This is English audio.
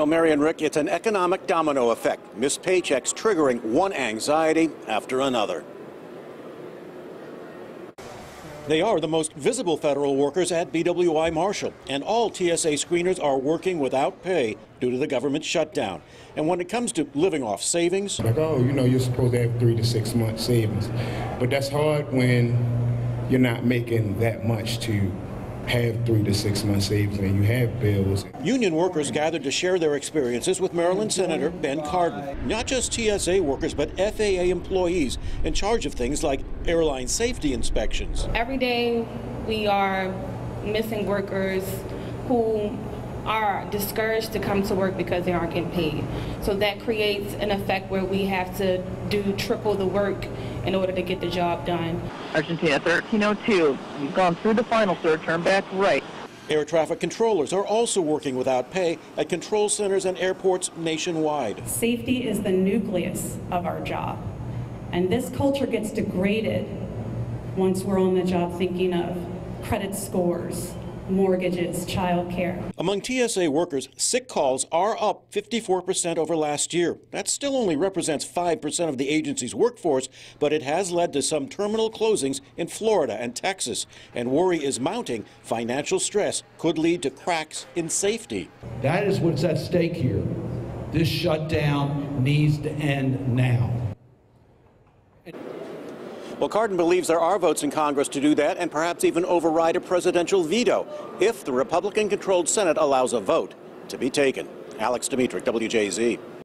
Well, Mary and Rick, it's an economic domino effect. Missed paychecks triggering one anxiety after another. They are the most visible federal workers at BWI Marshall, and all TSA screeners are working without pay due to the government shutdown. And when it comes to living off savings, like, oh, you know, you're supposed to have three to six months savings. But that's hard when you're not making that much to have three to six months savings and you have bills. Union workers gathered to share their experiences with Maryland Senator Ben Cardin. Not just TSA workers, but FAA employees in charge of things like airline safety inspections. Every day we are missing workers who are discouraged to come to work because they aren't getting paid. So that creates an effect where we have to do triple the work in order to get the job done. Argentina 1302, you've gone through the final, sir. Turn back right. Air traffic controllers are also working without pay at control centers and airports nationwide. Safety is the nucleus of our job. And this culture gets degraded once we're on the job thinking of credit scores, mortgages, child care. Among TSA workers, sick calls are up 54% over last year. That still only represents 5% of the agency's workforce, but it has led to some terminal closings in Florida and Texas. And worry is mounting. Financial stress could lead to cracks in safety. That is what's at stake here. This shutdown needs to end now. Well, Cardin believes there are votes in Congress to do that and perhaps even override a presidential veto if the Republican controlled Senate allows a vote to be taken. Alex DeMetrick, WJZ.